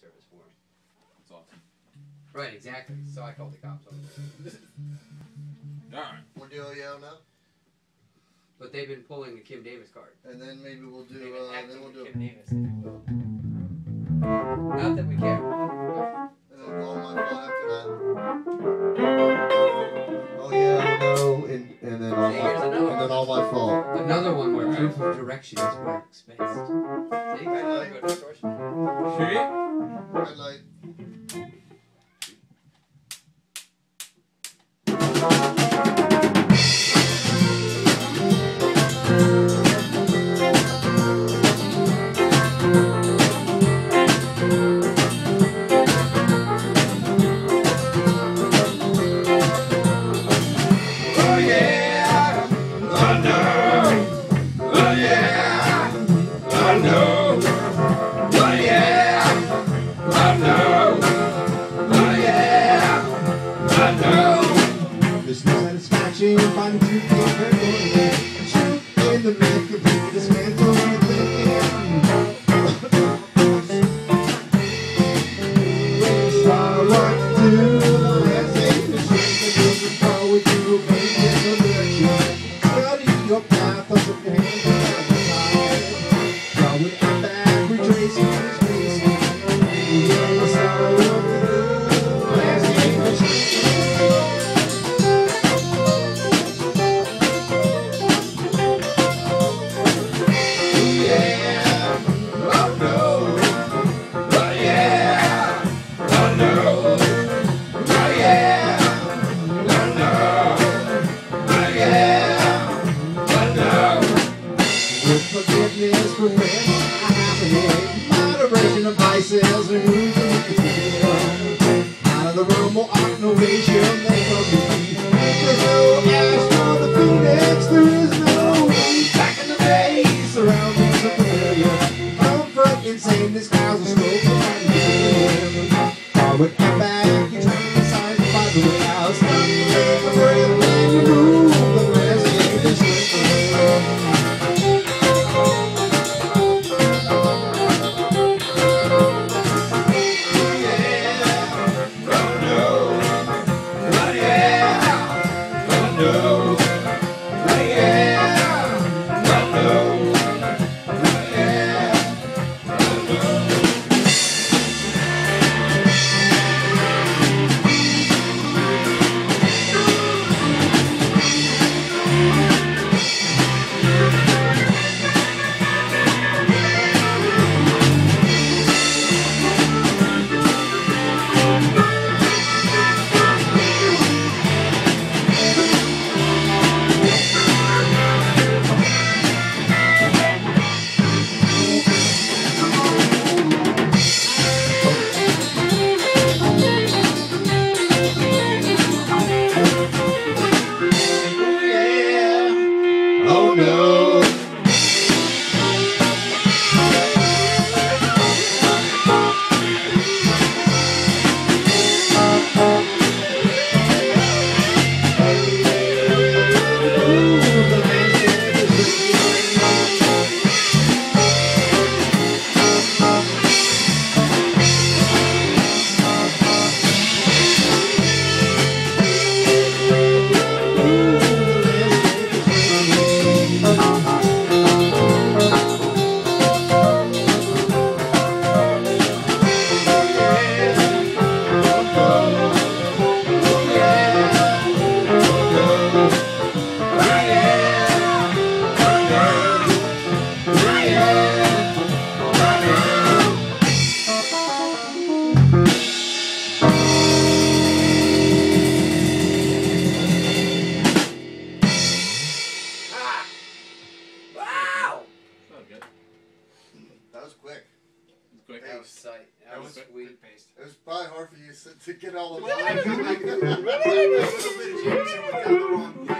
service for him. That's awesome. Right, exactly. So I called the cops on him. Alright. We'll do OEO now, But they've been pulling the Kim Davis card. and then maybe we'll do. been Uh, then we'll do. Kim Davis. and they will. Not that we care. And then we'll go on my phone after that. Oh yeah, no, and, and then all See, my, here's another then all my fault. Another one where proof of direction is works best. See? Red Go light. distortion. Shit. Red light. There's no satisfaction truth in her going Truth in the myth, completely dismantled with thinking. Star what to do, the last thing to to a place in direction. Study your path, for when happening, moderation of. Out of the room, be. There's no ash for the phoenix, there is no. Back in the are familiar. Comfort, insane, clouds of smoke around you. Was was sweet. It was probably hard for you to- to get all of A